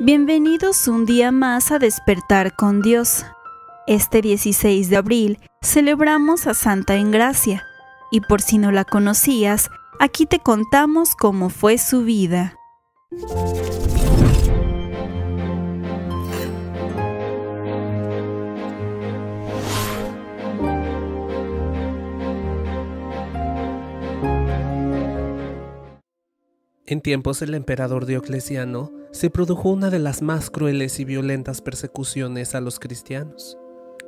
Bienvenidos un día más a Despertar con Dios. Este 16 de abril celebramos a Santa Engracia y por si no la conocías, aquí te contamos cómo fue su vida. En tiempos del emperador Diocleciano se produjo una de las más crueles y violentas persecuciones a los cristianos.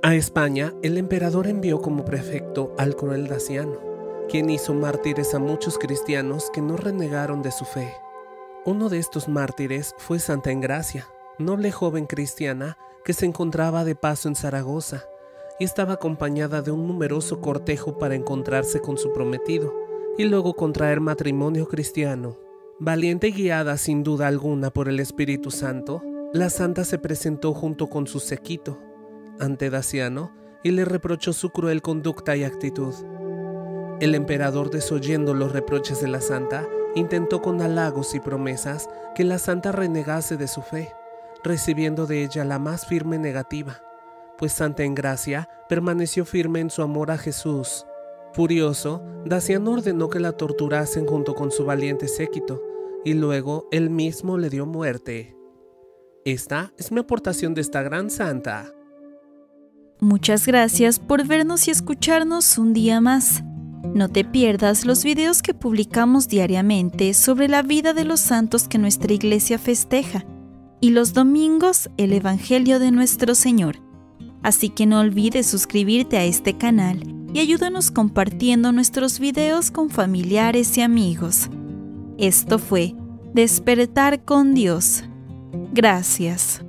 A España, el emperador envió como prefecto al cruel Daciano, quien hizo mártires a muchos cristianos que no renegaron de su fe. Uno de estos mártires fue Santa Engracia, noble joven cristiana que se encontraba de paso en Zaragoza y estaba acompañada de un numeroso cortejo para encontrarse con su prometido y luego contraer matrimonio cristiano. Valiente y guiada sin duda alguna por el Espíritu Santo, la santa se presentó junto con su sequito ante Daciano y le reprochó su cruel conducta y actitud. El emperador, desoyendo los reproches de la santa, intentó con halagos y promesas que la santa renegase de su fe, recibiendo de ella la más firme negativa, pues Santa Engracia permaneció firme en su amor a Jesús Furioso, Daciano ordenó que la torturasen junto con su valiente séquito, y luego él mismo le dio muerte. Esta es mi aportación de esta gran santa. Muchas gracias por vernos y escucharnos un día más. No te pierdas los videos que publicamos diariamente sobre la vida de los santos que nuestra iglesia festeja y los domingos el Evangelio de nuestro Señor. Así que no olvides suscribirte a este canal y ayúdanos compartiendo nuestros videos con familiares y amigos. Esto fue Despertar con Dios. Gracias.